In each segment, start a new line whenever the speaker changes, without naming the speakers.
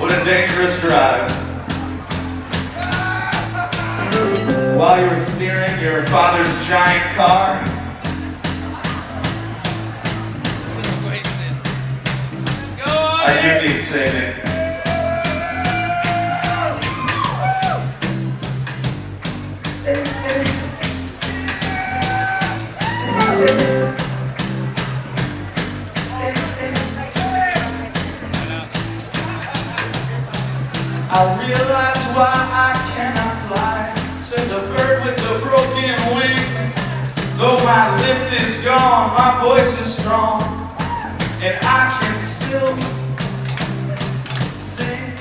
What a dangerous drive. While you were steering your father's giant car. I do need saving. I realize why I cannot fly. Said the bird with the broken wing. Though my lift is gone, my voice is strong. And I can still sing.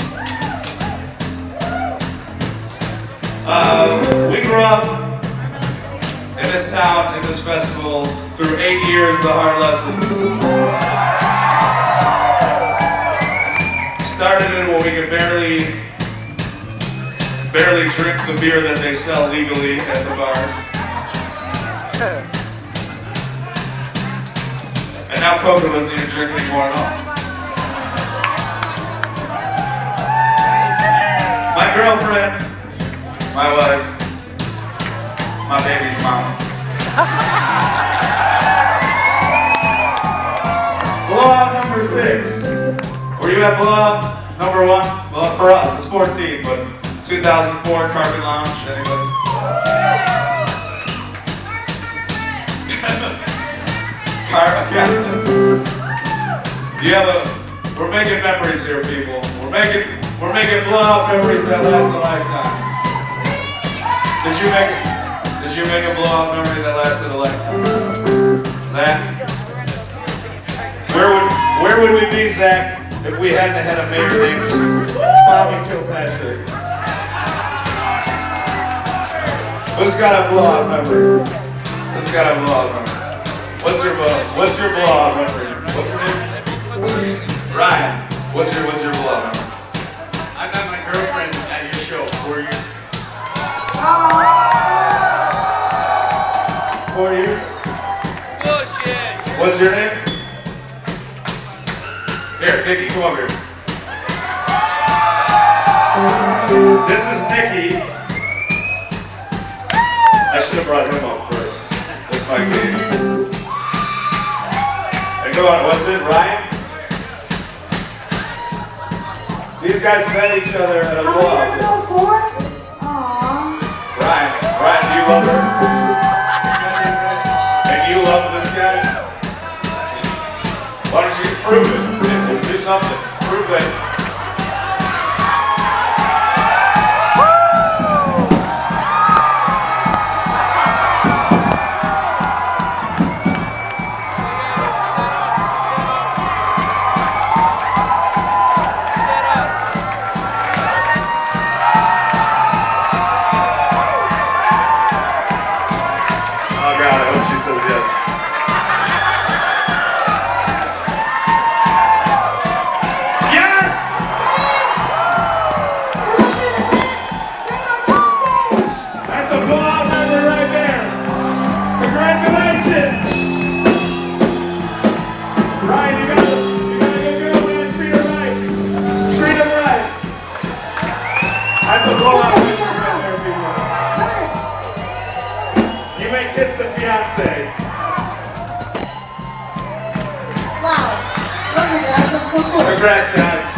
Uh, We grew up in this town, in this festival Through eight years of the hard lessons started it when we could barely, barely drink the beer that they sell legally at the bars. And now Coca doesn't even drink anymore at all. My girlfriend, my wife, my baby's mom. Blowout number six. You at blowout number one? Well, for us, it's 14, but 2004 Carpet Lounge, anybody? You have a, we're making memories here, people. We're making, we're making blowout memories that last a lifetime. Did you make, did you make a blowout memory that lasted a lifetime? Zach? Where would, where would we be, Zach, if we hadn't had a mayor named Bobby Kilpatrick. Who's got a blowout memory? Who's got a blowout memory? What's your blog? what's your blowout memory? What's your name? Ryan. What's your what's your blowout memory?
I met my girlfriend at your show four years.
Four years?
Bullshit!
What's your name? Here, Nikki, come over here. This is Nikki. I should have brought him up first. This might be. Hey, come on, what's it, Ryan? These guys met each other at a
How many years
blowout.
ago? Four? Aww.
Ryan, Ryan, do you love her? And you love this guy? Why don't you prove it? Something. Prove it.
Wow. Love you guys. That's so cool.
Congrats, guys.